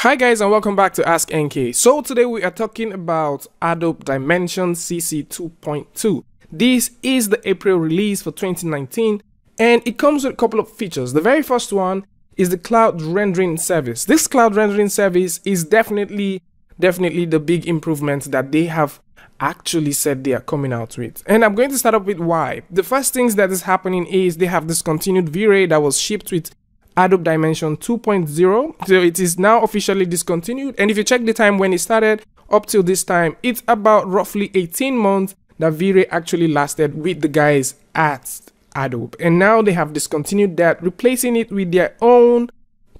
Hi guys and welcome back to Ask NK. So today we are talking about Adobe Dimension CC 2.2. This is the April release for 2019 and it comes with a couple of features. The very first one is the cloud rendering service. This cloud rendering service is definitely definitely the big improvement that they have actually said they are coming out with. And I'm going to start up with why. The first things that is happening is they have discontinued V-Ray that was shipped with Adobe Dimension 2.0. So it is now officially discontinued. And if you check the time when it started up till this time, it's about roughly 18 months that V-Ray actually lasted with the guys at Adobe. And now they have discontinued that, replacing it with their own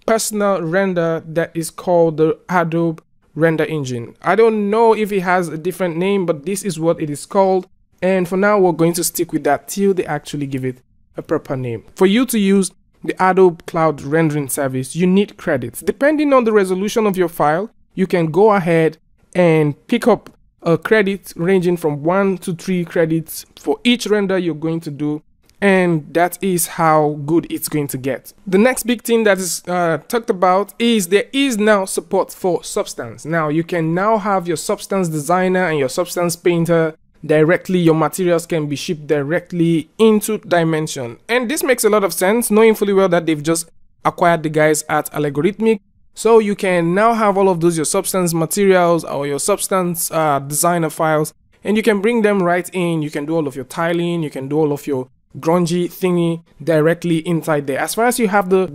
personal render that is called the Adobe Render Engine. I don't know if it has a different name, but this is what it is called. And for now, we're going to stick with that till they actually give it a proper name. For you to use the Adobe Cloud Rendering Service, you need credits. Depending on the resolution of your file, you can go ahead and pick up a credit ranging from one to three credits for each render you're going to do and that is how good it's going to get. The next big thing that is uh, talked about is there is now support for Substance. Now you can now have your Substance Designer and your Substance Painter directly your materials can be shipped directly into dimension. And this makes a lot of sense knowing fully well that they've just acquired the guys at Allegorithmic so you can now have all of those your substance materials or your substance uh, designer files and you can bring them right in. You can do all of your tiling you can do all of your grungy thingy directly inside there. As far as you have the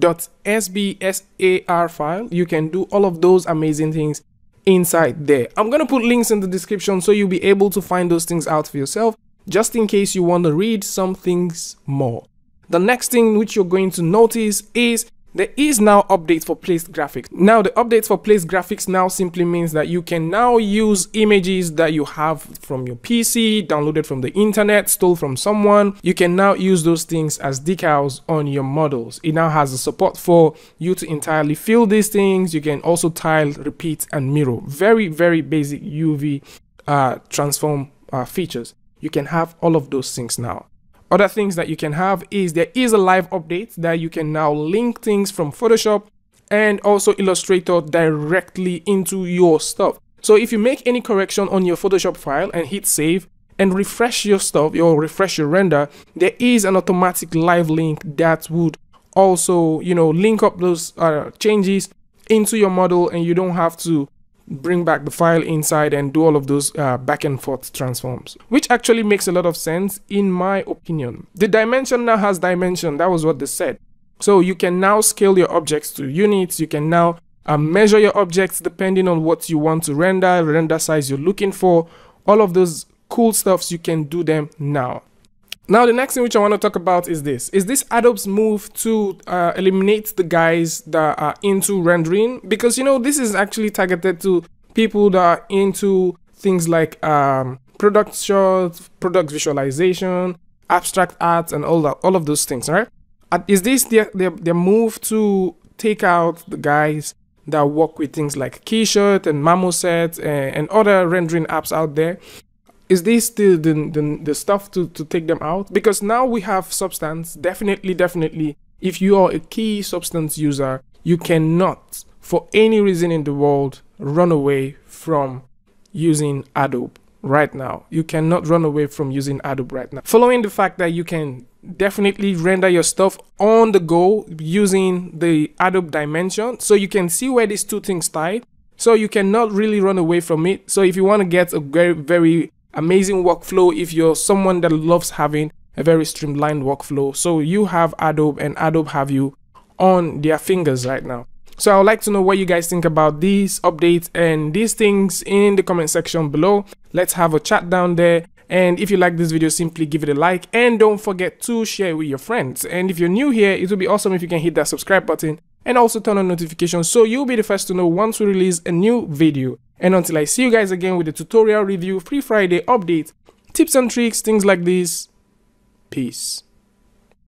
.sbsar file you can do all of those amazing things inside there. I'm to put links in the description so you'll be able to find those things out for yourself just in case you want to read some things more. The next thing which you're going to notice is there is now update for place graphics. Now the update for place graphics now simply means that you can now use images that you have from your PC, downloaded from the internet, stole from someone. You can now use those things as decals on your models. It now has the support for you to entirely fill these things. You can also tile, repeat and mirror. Very, very basic UV uh, transform uh, features. You can have all of those things now. Other things that you can have is there is a live update that you can now link things from Photoshop and also Illustrator directly into your stuff. So if you make any correction on your Photoshop file and hit save and refresh your stuff or refresh your render, there is an automatic live link that would also, you know, link up those uh, changes into your model and you don't have to bring back the file inside and do all of those uh, back and forth transforms, which actually makes a lot of sense in my opinion. The dimension now has dimension, that was what they said. So you can now scale your objects to units, you can now uh, measure your objects depending on what you want to render, render size you're looking for, all of those cool stuffs, you can do them now. Now, the next thing which I want to talk about is this. Is this Adobe's move to uh, eliminate the guys that are into rendering? Because, you know, this is actually targeted to people that are into things like um, product shots, product visualization, abstract art, and all that, all of those things, right? Is this their, their, their move to take out the guys that work with things like Keyshot and Marmoset and, and other rendering apps out there is this the, the, the, the stuff to, to take them out? Because now we have substance. Definitely, definitely, if you are a key substance user, you cannot, for any reason in the world, run away from using Adobe right now. You cannot run away from using Adobe right now. Following the fact that you can definitely render your stuff on the go using the Adobe Dimension. So you can see where these two things tie. So you cannot really run away from it. So if you want to get a very, very amazing workflow if you're someone that loves having a very streamlined workflow. So you have Adobe and Adobe have you on their fingers right now. So I would like to know what you guys think about these updates and these things in the comment section below. Let's have a chat down there. And if you like this video, simply give it a like and don't forget to share it with your friends. And if you're new here, it would be awesome if you can hit that subscribe button and also turn on notifications so you'll be the first to know once we release a new video. And until I see you guys again with a tutorial review, free Friday update, tips and tricks, things like this, peace.